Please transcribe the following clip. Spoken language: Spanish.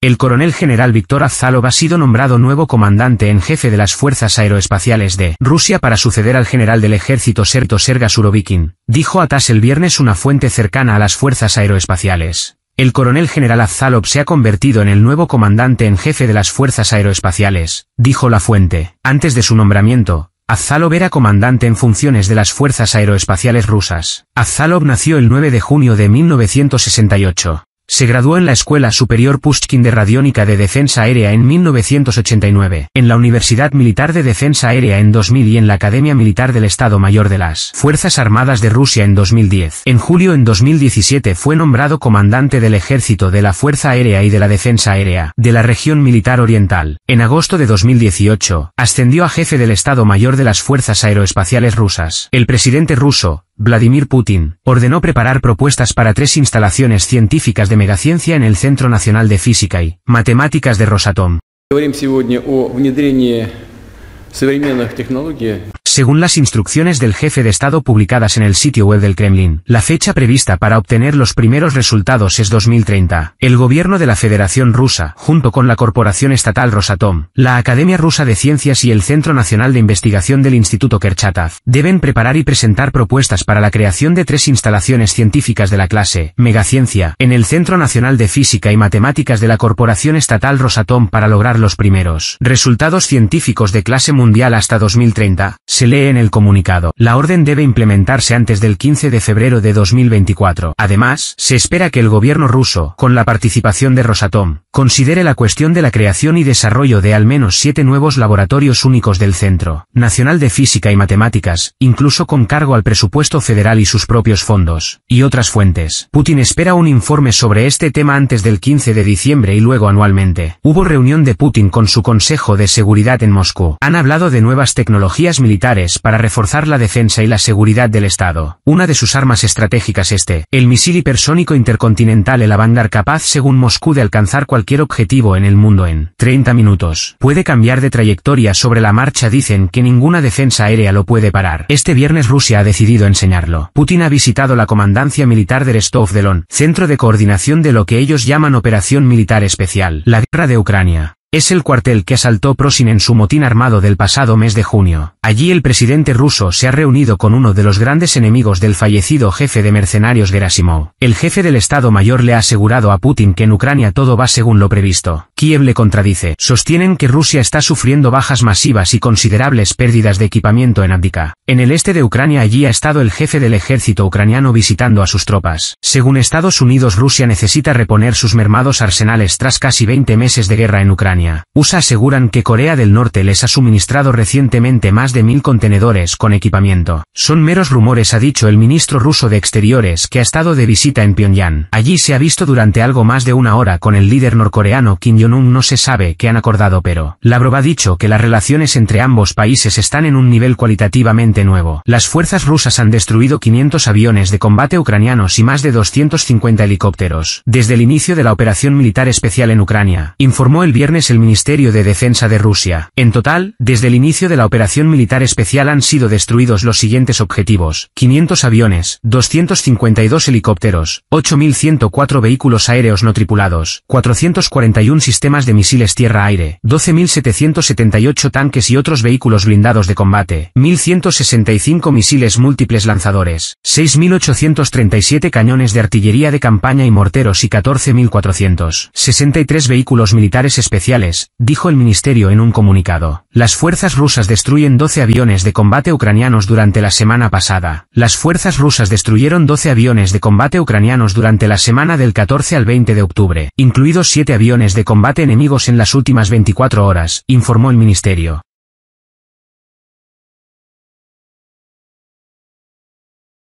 El coronel general Viktor Azalov ha sido nombrado nuevo comandante en jefe de las fuerzas aeroespaciales de Rusia para suceder al general del ejército Serto Serga Surovikin, dijo a el viernes una fuente cercana a las fuerzas aeroespaciales. El coronel general Azalov se ha convertido en el nuevo comandante en jefe de las fuerzas aeroespaciales, dijo la fuente. Antes de su nombramiento, Azalov era comandante en funciones de las fuerzas aeroespaciales rusas. Azalov nació el 9 de junio de 1968. Se graduó en la Escuela Superior Pushkin de Radiónica de Defensa Aérea en 1989, en la Universidad Militar de Defensa Aérea en 2000 y en la Academia Militar del Estado Mayor de las Fuerzas Armadas de Rusia en 2010. En julio en 2017 fue nombrado comandante del Ejército de la Fuerza Aérea y de la Defensa Aérea de la Región Militar Oriental. En agosto de 2018, ascendió a jefe del Estado Mayor de las Fuerzas Aeroespaciales Rusas. El presidente ruso, Vladimir Putin, ordenó preparar propuestas para tres instalaciones científicas de megaciencia en el Centro Nacional de Física y Matemáticas de Rosatom. Según las instrucciones del jefe de Estado publicadas en el sitio web del Kremlin, la fecha prevista para obtener los primeros resultados es 2030. El gobierno de la Federación Rusa, junto con la corporación estatal Rosatom, la Academia Rusa de Ciencias y el Centro Nacional de Investigación del Instituto Kerchatov, deben preparar y presentar propuestas para la creación de tres instalaciones científicas de la clase Megaciencia en el Centro Nacional de Física y Matemáticas de la corporación estatal Rosatom para lograr los primeros resultados científicos de clase mundial hasta 2030. Se lee en el comunicado, la orden debe implementarse antes del 15 de febrero de 2024. Además, se espera que el gobierno ruso, con la participación de Rosatom, considere la cuestión de la creación y desarrollo de al menos siete nuevos laboratorios únicos del Centro Nacional de Física y Matemáticas, incluso con cargo al presupuesto federal y sus propios fondos, y otras fuentes. Putin espera un informe sobre este tema antes del 15 de diciembre y luego anualmente. Hubo reunión de Putin con su Consejo de Seguridad en Moscú. Han hablado de nuevas tecnologías militares para reforzar la defensa y la seguridad del Estado. Una de sus armas estratégicas este, el misil hipersónico intercontinental El Avangard capaz según Moscú de alcanzar cualquier objetivo en el mundo en 30 minutos. Puede cambiar de trayectoria sobre la marcha dicen que ninguna defensa aérea lo puede parar. Este viernes Rusia ha decidido enseñarlo. Putin ha visitado la comandancia militar de Rostov-Delon, centro de coordinación de lo que ellos llaman Operación Militar Especial, la guerra de Ucrania. Es el cuartel que asaltó Prosin en su motín armado del pasado mes de junio. Allí el presidente ruso se ha reunido con uno de los grandes enemigos del fallecido jefe de mercenarios Gerasimov. El jefe del Estado Mayor le ha asegurado a Putin que en Ucrania todo va según lo previsto. Kiev le contradice. Sostienen que Rusia está sufriendo bajas masivas y considerables pérdidas de equipamiento en Abdika. En el este de Ucrania allí ha estado el jefe del ejército ucraniano visitando a sus tropas. Según Estados Unidos Rusia necesita reponer sus mermados arsenales tras casi 20 meses de guerra en Ucrania. USA aseguran que Corea del Norte les ha suministrado recientemente más de mil contenedores con equipamiento. Son meros rumores ha dicho el ministro ruso de Exteriores que ha estado de visita en Pyongyang. Allí se ha visto durante algo más de una hora con el líder norcoreano Kim No se sabe qué han acordado pero Lavrov ha dicho que las relaciones entre ambos países están en un nivel cualitativamente nuevo. Las fuerzas rusas han destruido 500 aviones de combate ucranianos y más de 250 helicópteros desde el inicio de la operación militar especial en Ucrania, informó el viernes el Ministerio de Defensa de Rusia. En total, desde el inicio de la operación militar especial han sido destruidos los siguientes objetivos. 500 aviones, 252 helicópteros, 8.104 vehículos aéreos no tripulados, 441 sistemas de misiles tierra-aire, 12.778 tanques y otros vehículos blindados de combate, 1.165 misiles múltiples lanzadores, 6.837 cañones de artillería de campaña y morteros y 14.463 vehículos militares especiales dijo el ministerio en un comunicado. Las fuerzas rusas destruyen 12 aviones de combate ucranianos durante la semana pasada. Las fuerzas rusas destruyeron 12 aviones de combate ucranianos durante la semana del 14 al 20 de octubre, incluidos 7 aviones de combate enemigos en las últimas 24 horas, informó el ministerio.